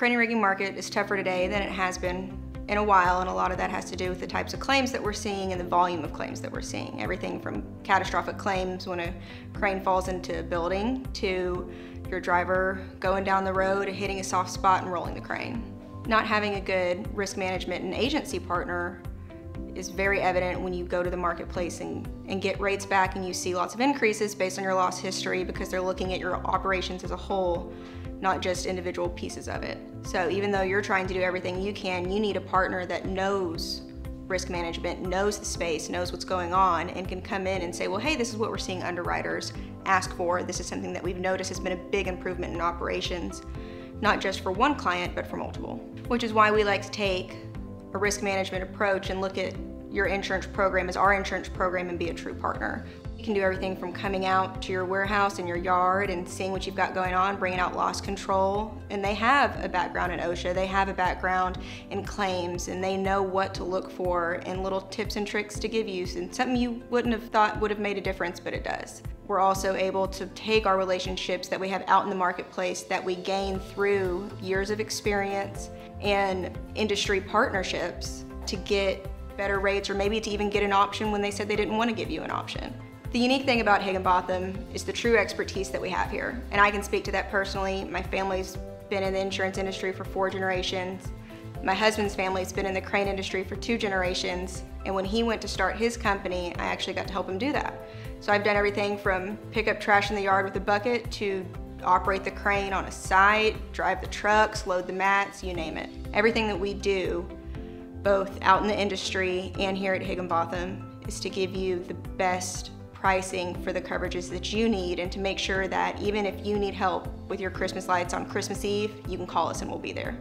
crane and rigging market is tougher today than it has been in a while, and a lot of that has to do with the types of claims that we're seeing and the volume of claims that we're seeing. Everything from catastrophic claims when a crane falls into a building to your driver going down the road, hitting a soft spot and rolling the crane. Not having a good risk management and agency partner is very evident when you go to the marketplace and, and get rates back and you see lots of increases based on your loss history because they're looking at your operations as a whole, not just individual pieces of it. So even though you're trying to do everything you can, you need a partner that knows risk management, knows the space, knows what's going on, and can come in and say, well, hey, this is what we're seeing underwriters ask for. This is something that we've noticed has been a big improvement in operations, not just for one client, but for multiple. Which is why we like to take a risk management approach and look at your insurance program as our insurance program and be a true partner. You can do everything from coming out to your warehouse and your yard and seeing what you've got going on, bringing out loss control. And they have a background in OSHA, they have a background in claims, and they know what to look for and little tips and tricks to give you. And something you wouldn't have thought would have made a difference, but it does. We're also able to take our relationships that we have out in the marketplace that we gain through years of experience and industry partnerships to get better rates or maybe to even get an option when they said they didn't want to give you an option. The unique thing about Higginbotham is the true expertise that we have here. And I can speak to that personally. My family's been in the insurance industry for four generations. My husband's family's been in the crane industry for two generations. And when he went to start his company, I actually got to help him do that. So I've done everything from pick up trash in the yard with a bucket to operate the crane on a site, drive the trucks, load the mats, you name it. Everything that we do, both out in the industry and here at Higginbotham, is to give you the best pricing for the coverages that you need and to make sure that even if you need help with your Christmas lights on Christmas Eve, you can call us and we'll be there.